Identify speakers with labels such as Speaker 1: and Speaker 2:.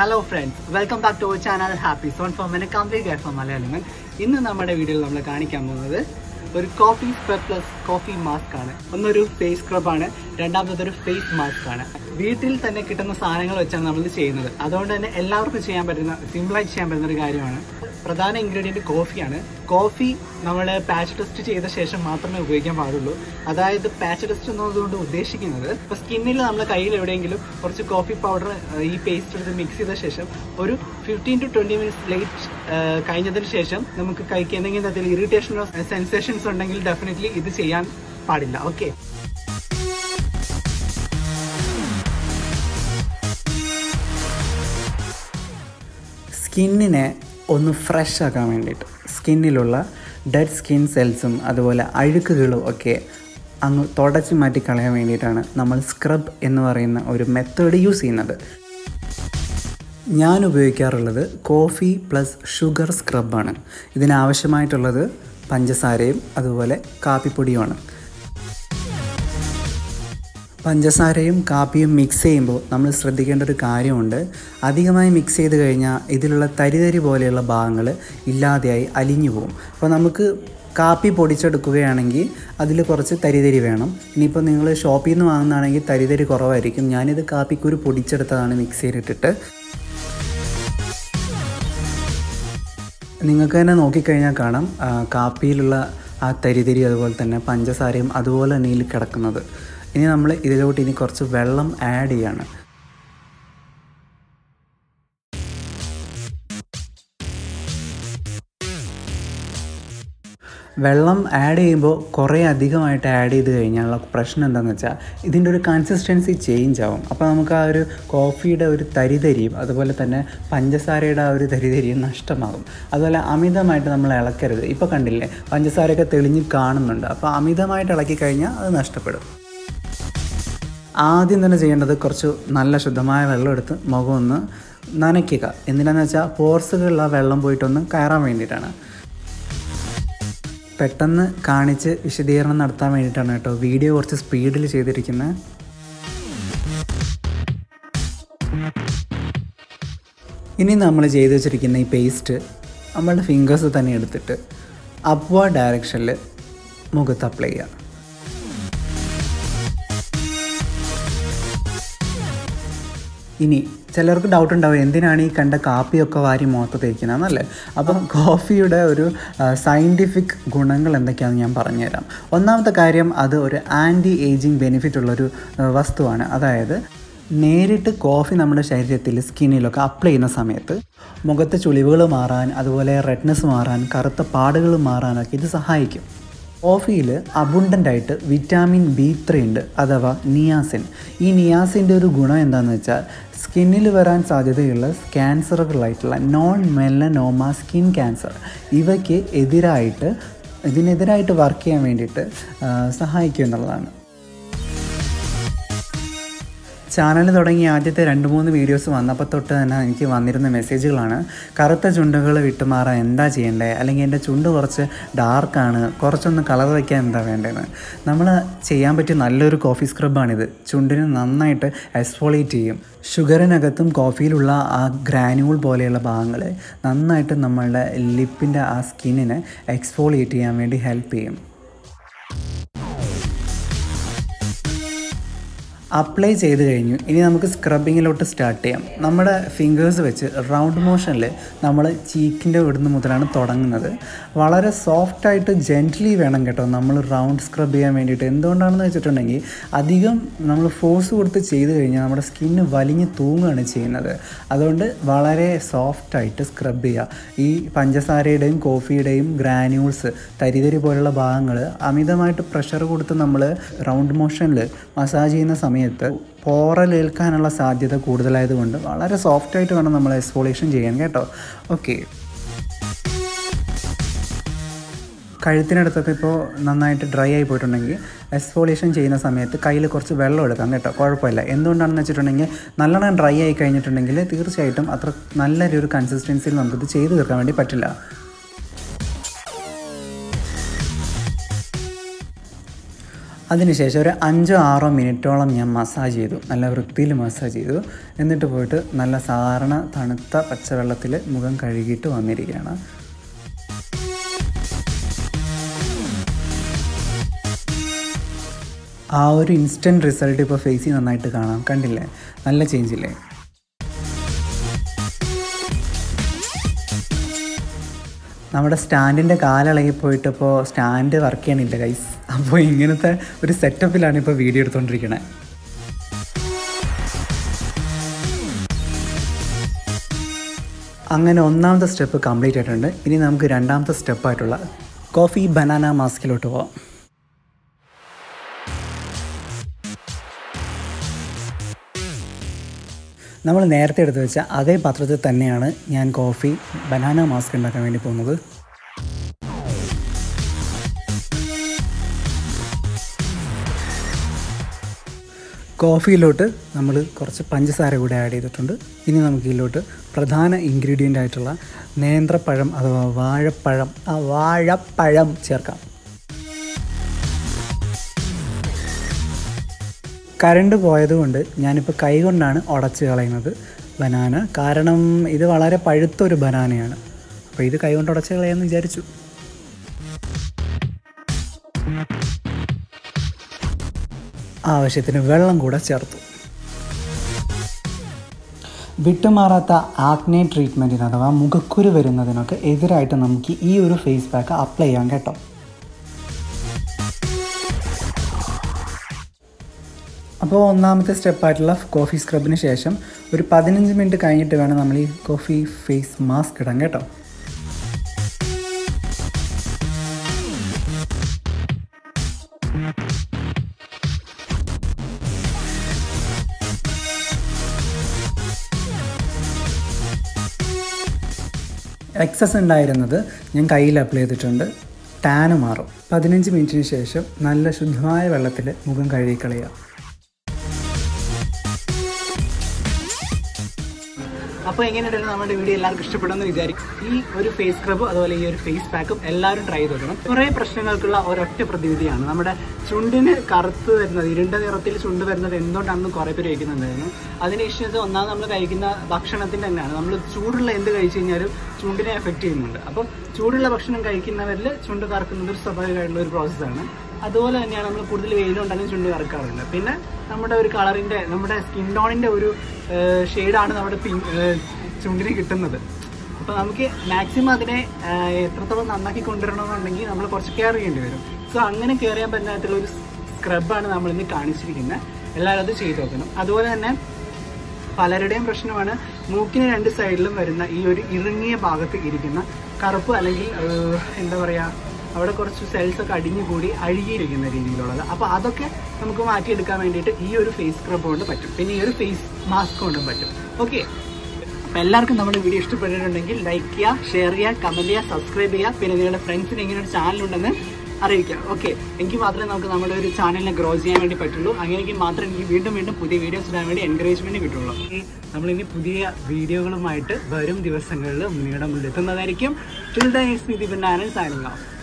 Speaker 1: hello friends welcome back to our channel happy zone for എൻ്റെ complete care for മലയാളിമൻ ഇന്ന് നമ്മുടെ വീഡിയോയിൽ നമ്മൾ കാണിക്കാൻ പോകുന്നത് ഒരു coffee scrub plus coffee mask ആണ് ഒന്നൊരു ഫേസ് സ്ക്രബാണ് രണ്ടാമത്തത് ഒരു ഫേസ് മാസ്ക് ആണ് വീട്ടിൽ തന്നെ കിട്ടുന്ന സാധനങ്ങൾ വെച്ചാണ് നമ്മൾ ചെയ്യുന്നത് അതുകൊണ്ട് തന്നെ എല്ലാവർക്കും ചെയ്യാൻ പറ്റുന്ന സിമ്പിളായിട്ട് ചെയ്യാൻ പറ്റുന്ന ഒരു കാര്യമാണ് പ്രധാന ഇൻഗ്രീഡിയൻറ്റ് കോഫിയാണ് കോഫി നമ്മൾ പാച്ച് ടെസ്റ്റ് ചെയ്ത ശേഷം മാത്രമേ ഉപയോഗിക്കാൻ പാടുള്ളൂ അതായത് പാച്ച് ടെസ്റ്റ് എന്നതുകൊണ്ട് ഉദ്ദേശിക്കുന്നത് ഇപ്പോൾ സ്കിന്നിൽ നമ്മൾ കയ്യിൽ എവിടെയെങ്കിലും കുറച്ച് കോഫി പൗഡർ ഈ പേസ്റ്റ് എടുത്ത് മിക്സ് ചെയ്ത ശേഷം ഒരു fifteen to twenty minutes late കഴിഞ്ഞതിന് ശേഷം നമുക്ക് കൈക്ക് എന്തെങ്കിലും തരത്തിൽ ഇറിറ്റേഷനോ സെൻസേഷൻസ് ഉണ്ടെങ്കിൽ ഡെഫിനറ്റ്ലി ഇത് ചെയ്യാൻ പാടില്ല ഓക്കെ സ്കിന്നിനെ ഒന്ന് ഫ്രഷ് ആക്കാൻ വേണ്ടിയിട്ട് സ്കിന്നിലുള്ള ഡെഡ് സ്കിൻ സെൽസും അതുപോലെ അഴുക്കുകളും ഒക്കെ അങ്ങ് തുടച്ച് മാറ്റി കളയാൻ വേണ്ടിയിട്ടാണ് നമ്മൾ സ്ക്രബ് എന്ന് പറയുന്ന ഒരു മെത്തേഡ് യൂസ് ചെയ്യുന്നത് ഞാൻ ഉപയോഗിക്കാറുള്ളത് കോഫി പ്ലസ് ഷുഗർ സ്ക്രബാണ് ഇതിനാവശ്യമായിട്ടുള്ളത് പഞ്ചസാരയും അതുപോലെ കാപ്പിപ്പൊടിയുമാണ് പഞ്ചസാരയും കാപ്പിയും മിക്സ് ചെയ്യുമ്പോൾ നമ്മൾ ശ്രദ്ധിക്കേണ്ട ഒരു കാര്യമുണ്ട് അധികമായി മിക്സ് ചെയ്ത് കഴിഞ്ഞാൽ ഇതിലുള്ള തരിതരി പോലെയുള്ള ഭാഗങ്ങൾ ഇല്ലാതെയായി അലിഞ്ഞു പോകും അപ്പോൾ നമുക്ക് കാപ്പി പൊടിച്ചെടുക്കുകയാണെങ്കിൽ അതിൽ കുറച്ച് തരിതരി വേണം ഇനിയിപ്പോൾ നിങ്ങൾ ഷോപ്പിൽ നിന്ന് വാങ്ങുന്നതാണെങ്കിൽ തരിതരി കുറവായിരിക്കും ഞാനിത് ഒരു പൊടിച്ചെടുത്തതാണ് ചെയ്തിട്ടിട്ട് നിങ്ങൾക്ക് തന്നെ നോക്കിക്കഴിഞ്ഞാൽ കാണാം കാപ്പിയിലുള്ള ആ തരിതരി അതുപോലെ തന്നെ പഞ്ചസാരയും അതുപോലെ തന്നെ ഇതിൽ കിടക്കുന്നത് ഇനി നമ്മൾ ഇതിലോട്ട് ഇനി കുറച്ച് വെള്ളം ആഡ് ചെയ്യാണ് വെള്ളം ആഡ് ചെയ്യുമ്പോൾ കുറേ അധികമായിട്ട് ആഡ് ചെയ്ത് കഴിഞ്ഞാലുള്ള പ്രശ്നം എന്താണെന്ന് വെച്ചാൽ ഇതിൻ്റെ ഒരു കൺസിസ്റ്റൻസി ചേഞ്ച് ആവും അപ്പോൾ നമുക്ക് ആ ഒരു കോഫിയുടെ ഒരു തരിതരിയും അതുപോലെ തന്നെ പഞ്ചസാരയുടെ ആ ഒരു തരിതരിയും നഷ്ടമാകും അതുപോലെ അമിതമായിട്ട് നമ്മൾ ഇളക്കരുത് ഇപ്പോൾ കണ്ടില്ലേ പഞ്ചസാരയൊക്കെ തെളിഞ്ഞ് കാണുന്നുണ്ട് അപ്പോൾ അമിതമായിട്ട് ഇളക്കി കഴിഞ്ഞാൽ അത് നഷ്ടപ്പെടും ആദ്യം തന്നെ ചെയ്യേണ്ടത് കുറച്ച് നല്ല ശുദ്ധമായ വെള്ളം എടുത്ത് മുഖം ഒന്ന് നനയ്ക്കുക എന്തിനാന്ന് വെച്ചാൽ പോർസുകളിലുള്ള വെള്ളം പോയിട്ടൊന്ന് കയറാൻ വേണ്ടിയിട്ടാണ് പെട്ടെന്ന് കാണിച്ച് വിശദീകരണം നടത്താൻ വേണ്ടിയിട്ടാണ് കേട്ടോ വീഡിയോ കുറച്ച് സ്പീഡിൽ ചെയ്തിരിക്കുന്നത് ഇനി നമ്മൾ ചെയ്തു വെച്ചിരിക്കുന്ന ഈ പേസ്റ്റ് നമ്മളുടെ ഫിംഗേഴ്സ് തന്നെ എടുത്തിട്ട് അപ്വാ ഡയറക്ഷനിൽ മുഖത്ത് അപ്ലൈ ചെയ്യുക ഇനി ചിലർക്ക് ഡൗട്ട് ഉണ്ടാവും എന്തിനാണ് ഈ കണ്ട കാപ്പിയൊക്കെ വാരി മുഖത്ത് എന്നല്ലേ അപ്പം കോഫിയുടെ ഒരു സയൻറ്റിഫിക് ഗുണങ്ങൾ എന്തൊക്കെയാണെന്ന് ഞാൻ പറഞ്ഞുതരാം ഒന്നാമത്തെ കാര്യം അത് ഒരു ആൻറ്റി ഏജിങ് ബെനിഫിറ്റ് ഉള്ളൊരു വസ്തുവാണ് അതായത് നേരിട്ട് കോഫി നമ്മുടെ ശരീരത്തിൽ സ്കിന്നിലൊക്കെ അപ്ലൈ ചെയ്യുന്ന സമയത്ത് മുഖത്തെ ചുളിവുകൾ മാറാൻ അതുപോലെ റെഡ്നെസ് മാറാൻ കറുത്ത പാടുകൾ മാറാനൊക്കെ ഇത് സഹായിക്കും കോഫിയിൽ അബുണ്ടൻ്റായിട്ട് വിറ്റാമിൻ ബി ത്രീ ഉണ്ട് അഥവാ നിയാസിൻ ഈ നിയാസിൻ്റെ ഒരു ഗുണം എന്താണെന്ന് വെച്ചാൽ സ്കിന്നിൽ വരാൻ സാധ്യതയുള്ള ക്യാൻസറുകളായിട്ടുള്ള നോൺ മെലനോമ സ്കിൻ ക്യാൻസർ ഇവയ്ക്ക് എതിരായിട്ട് ഇതിനെതിരായിട്ട് വർക്ക് ചെയ്യാൻ വേണ്ടിയിട്ട് സഹായിക്കുക എന്നുള്ളതാണ് ചാനൽ തുടങ്ങി ആദ്യത്തെ രണ്ട് മൂന്ന് വീഡിയോസ് വന്നപ്പോൾ തൊട്ട് തന്നെ എനിക്ക് വന്നിരുന്ന മെസ്സേജുകളാണ് കറുത്ത ചുണ്ടുകൾ വിട്ടുമാറാൻ എന്താ ചെയ്യേണ്ടത് അല്ലെങ്കിൽ എൻ്റെ ചുണ്ട് കുറച്ച് ഡാർക്കാണ് കുറച്ചൊന്ന് കളർ വയ്ക്കാൻ എന്താ വേണ്ടതെന്ന് നമ്മൾ ചെയ്യാൻ പറ്റിയ നല്ലൊരു കോഫി സ്ക്രബാണിത് ചുണ്ടിന് നന്നായിട്ട് എക്സ്ഫോളിയേറ്റ് ചെയ്യും ഷുഗറിനകത്തും കോഫിയിലുള്ള ആ ഗ്രാനുവൾ പോലെയുള്ള ഭാഗങ്ങൾ നന്നായിട്ട് നമ്മളുടെ ലിപ്പിൻ്റെ ആ സ്കിന്നിനെ എക്സ്ഫോളിയേറ്റ് ചെയ്യാൻ വേണ്ടി ഹെൽപ്പ് ചെയ്യും അപ്ലൈ ചെയ്ത് കഴിഞ്ഞു ഇനി നമുക്ക് സ്ക്രബിങ്ങിലോട്ട് സ്റ്റാർട്ട് ചെയ്യാം നമ്മുടെ ഫിംഗേഴ്സ് വെച്ച് റൗണ്ട് മോഷനിൽ നമ്മൾ ചീക്കിൻ്റെ ഇവിടുന്ന് മുതലാണ് തുടങ്ങുന്നത് വളരെ സോഫ്റ്റായിട്ട് ജെൻറ്റ്ലി വേണം കേട്ടോ നമ്മൾ റൗണ്ട് സ്ക്രബ് ചെയ്യാൻ വേണ്ടിയിട്ട് എന്തുകൊണ്ടാണെന്ന് വെച്ചിട്ടുണ്ടെങ്കിൽ അധികം നമ്മൾ ഫോഴ്സ് കൊടുത്ത് ചെയ്ത് കഴിഞ്ഞാൽ നമ്മുടെ സ്കിന്ന് വലിഞ്ഞ് തൂങ്ങുകയാണ് ചെയ്യുന്നത് അതുകൊണ്ട് വളരെ സോഫ്റ്റായിട്ട് സ്ക്രബ് ചെയ്യുക ഈ പഞ്ചസാരയുടെയും കോഫിയുടെയും ഗ്രാനൂൾസ് തരിതരി പോലുള്ള ഭാഗങ്ങൾ അമിതമായിട്ട് പ്രഷർ കൊടുത്ത് നമ്മൾ റൗണ്ട് മോഷനിൽ മസാജ് ചെയ്യുന്ന സമയത്ത് സമയത്ത് പോറലേൽക്കാനുള്ള സാധ്യത കൂടുതലായതുകൊണ്ട് വളരെ സോഫ്റ്റായിട്ട് വേണം നമ്മൾ എക്സ്പോളേഷൻ ചെയ്യാൻ കേട്ടോ ഓക്കെ കഴുത്തിനടുത്തൊക്കെ ഇപ്പോൾ നന്നായിട്ട് ഡ്രൈ ആയി പോയിട്ടുണ്ടെങ്കിൽ എക്സ്പോളേഷൻ ചെയ്യുന്ന സമയത്ത് കയ്യിൽ കുറച്ച് വെള്ളം എടുക്കാം കേട്ടോ കുഴപ്പമില്ല എന്തുകൊണ്ടാണെന്ന് വെച്ചിട്ടുണ്ടെങ്കിൽ നല്ലോണം ഡ്രൈ ആയി കഴിഞ്ഞിട്ടുണ്ടെങ്കിൽ തീർച്ചയായിട്ടും അത്ര നല്ലൊരു കൺസിസ്റ്റൻസിയിൽ നമുക്കിത് ചെയ്തു തീർക്കാൻ വേണ്ടി പറ്റില്ല അതിനുശേഷം ഒരു അഞ്ചോ ആറോ മിനിറ്റോളം ഞാൻ മസാജ് ചെയ്തു നല്ല വൃത്തിയിൽ മസാജ് ചെയ്തു എന്നിട്ട് പോയിട്ട് നല്ല സാധാരണ തണുത്ത പച്ചവെള്ളത്തിൽ മുഖം കഴുകിയിട്ട് വന്നിരിക്കുകയാണ് ആ ഒരു ഇൻസ്റ്റൻറ്റ് റിസൾട്ട് ഇപ്പോൾ ഫേസിൽ നന്നായിട്ട് കാണാം കണ്ടില്ലേ നല്ല ചേഞ്ചില്ലേ നമ്മുടെ സ്റ്റാൻഡിൻ്റെ പോയിട്ട് ഇപ്പോൾ സ്റ്റാൻഡ് വർക്ക് ചെയ്യണില്ല ഗൈസ് അപ്പോൾ ഇങ്ങനത്തെ ഒരു സെറ്റപ്പിലാണ് ഇപ്പോൾ വീഡിയോ എടുത്തുകൊണ്ടിരിക്കുന്നത് അങ്ങനെ ഒന്നാമത്തെ സ്റ്റെപ്പ് കംപ്ലീറ്റ് ആയിട്ടുണ്ട് ഇനി നമുക്ക് രണ്ടാമത്തെ സ്റ്റെപ്പായിട്ടുള്ള കോഫി ബനാന മാസ്കിലോട്ട് പോവാം നമ്മൾ നേരത്തെ എടുത്തു വെച്ച അതേ പാത്രത്തിൽ തന്നെയാണ് ഞാൻ കോഫി ബനാന മാസ്ക് ഉണ്ടാക്കാൻ വേണ്ടി പോകുന്നത് കോഫിയിലോട്ട് നമ്മൾ കുറച്ച് പഞ്ചസാര കൂടെ ആഡ് ചെയ്തിട്ടുണ്ട് ഇനി നമുക്ക് ഇതിലോട്ട് പ്രധാന ഇൻഗ്രീഡിയൻ്റ് ആയിട്ടുള്ള നേന്ത്രപ്പഴം അഥവാ വാഴപ്പഴം ആ വാഴപ്പഴം ചേർക്കാം കറണ്ട് പോയതുകൊണ്ട് ഞാനിപ്പോൾ കൈകൊണ്ടാണ് ഉടച്ച് കളയുന്നത് ബനാന കാരണം ഇത് വളരെ പഴുത്തൊരു ബനാനയാണ് അപ്പോൾ ഇത് കൈകൊണ്ട് ഉടച്ച് കളയാമെന്ന് വിചാരിച്ചു ആവശ്യത്തിന് വെള്ളം കൂടെ ചേർത്തു വിട്ടുമാറാത്ത ആക്നെ ട്രീറ്റ്മെൻറ്റിന് അഥവാ മുഖക്കുരു വരുന്നതിനൊക്കെ എതിരായിട്ട് നമുക്ക് ഈ ഒരു ഫേസ് പാക്ക് അപ്ലൈ ചെയ്യാം കേട്ടോ അപ്പോൾ ഒന്നാമത്തെ സ്റ്റെപ്പായിട്ടുള്ള കോഫി സ്ക്രബിന് ശേഷം ഒരു പതിനഞ്ച് മിനിറ്റ് കഴിഞ്ഞിട്ട് വേണം നമ്മൾ ഈ കോഫി ഫേസ് മാസ്ക് ഇടാൻ കേട്ടോ എക്സസ് ഉണ്ടായിരുന്നത് ഞാൻ കയ്യിൽ അപ്ലൈ ചെയ്തിട്ടുണ്ട് ടാന് മാറും പതിനഞ്ച് മിനിറ്റിന് ശേഷം നല്ല ശുദ്ധമായ വെള്ളത്തിൽ മുഖം കഴുകി കളയുക അപ്പോൾ എങ്ങനെയുണ്ടെങ്കിലും നമ്മുടെ വീഡിയോ എല്ലാവർക്കും ഇഷ്ടപ്പെടുമെന്ന് വിചാരിക്കും ഈ ഒരു ഫേസ് സ്ക്രബ് അതുപോലെ ഈ ഒരു ഫേസ് പാക്കും എല്ലാവരും ട്രൈ ചെയ്ത് നോക്കണം കുറേ പ്രശ്നങ്ങൾക്കുള്ള ഒരൊറ്റ പ്രതിവിധിയാണ് നമ്മുടെ ചുണ്ടിന് കറുത്ത് വരുന്നത് ഇരുണ്ട നിറത്തിൽ ചുണ്ട് വരുന്നത് എന്തുകൊണ്ടാണെന്ന് കുറേ പേര് കഴിക്കുന്നുണ്ടായിരുന്നു അതിന് ഇഷ്യൂസ് ഒന്നാമത് നമ്മൾ കഴിക്കുന്ന ഭക്ഷണത്തിൻ്റെ തന്നെയാണ് നമ്മൾ ചൂടുള്ള എന്ത് കഴിച്ചു കഴിഞ്ഞാലും ചുണ്ടിനെ എഫക്റ്റ് ചെയ്യുന്നുണ്ട് അപ്പം ചൂടുള്ള ഭക്ഷണം കഴിക്കുന്നവരിൽ ചുണ്ട് കറക്കുന്നത് ഒരു സ്വാഭാവികമായിട്ടുള്ള ഒരു പ്രോസസ്സാണ് അതുപോലെ തന്നെയാണ് നമ്മൾ കൂടുതൽ വെയിലുണ്ടെങ്കിൽ ചുണ്ടി വറക്കാറുണ്ട് പിന്നെ നമ്മുടെ ഒരു കളറിൻ്റെ നമ്മുടെ സ്കിൻ ടോണിൻ്റെ ഒരു ഷെയ്ഡാണ് നമ്മുടെ പിങ് ചുണ്ടിന് കിട്ടുന്നത് അപ്പോൾ നമുക്ക് മാക്സിമം അതിനെ എത്രത്തോളം നന്നാക്കി കൊണ്ടുവരണമെന്നുണ്ടെങ്കിൽ നമ്മൾ കുറച്ച് കെയർ ചെയ്യേണ്ടി വരും സോ അങ്ങനെ കെയർ ചെയ്യാൻ പറ്റാത്തുള്ള ഒരു സ്ക്രബാണ് നമ്മളിന്ന് കാണിച്ചിരിക്കുന്നത് എല്ലാവരും അത് ചെയ്ത് നോക്കണം അതുപോലെ തന്നെ പലരുടെയും പ്രശ്നമാണ് മൂക്കിന് രണ്ട് സൈഡിലും വരുന്ന ഈ ഒരു ഇറുങ്ങിയ ഭാഗത്ത് ഇരിക്കുന്ന കറുപ്പ് അല്ലെങ്കിൽ എന്താ പറയുക അവിടെ കുറച്ച് സെൽസ് ഒക്കെ കൂടി അഴുകിയിരിക്കുന്ന രീതിയിലുള്ളത് അപ്പോൾ അതൊക്കെ നമുക്ക് മാറ്റിയെടുക്കാൻ വേണ്ടിയിട്ട് ഈ ഒരു ഫേസ് സ്ക്രബ് കൊണ്ട് പറ്റും പിന്നെ ഈ ഒരു ഫേസ് മാസ്ക് കൊണ്ടും പറ്റും ഓക്കെ അപ്പോൾ എല്ലാവർക്കും നമ്മുടെ വീഡിയോ ഇഷ്ടപ്പെട്ടിട്ടുണ്ടെങ്കിൽ ലൈക്ക് ചെയ്യുക ഷെയർ ചെയ്യുക കമൻറ്റ് ചെയ്യുക സബ്സ്ക്രൈബ് ചെയ്യുക പിന്നെ നിങ്ങളുടെ ഫ്രണ്ട്സിന് ഇങ്ങനെ ഒരു ചാനലുണ്ടെന്ന് അറിയിക്കാം ഓക്കെ എനിക്ക് മാത്രമേ നമുക്ക് നമ്മുടെ ഒരു ചാനലിനെ ഗ്രോ ചെയ്യാൻ വേണ്ടി പറ്റുള്ളൂ അങ്ങനെയെങ്കിൽ മാത്രമേ എനിക്ക് വീണ്ടും വീണ്ടും പുതിയ വീഡിയോസ് ഇടാൻ വേണ്ടി എൻകറേജ്മെൻറ്റ് കിട്ടുള്ളൂ നമ്മളിനി പുതിയ വീഡിയോകളുമായിട്ട് വരും ദിവസങ്ങളിൽ നിങ്ങളുടെ മുന്നിലെത്തുന്നതായിരിക്കും ടിൽ ഡൈസ് നിതി ബിന്നാനൻ സൈനിങ് ഓഫ്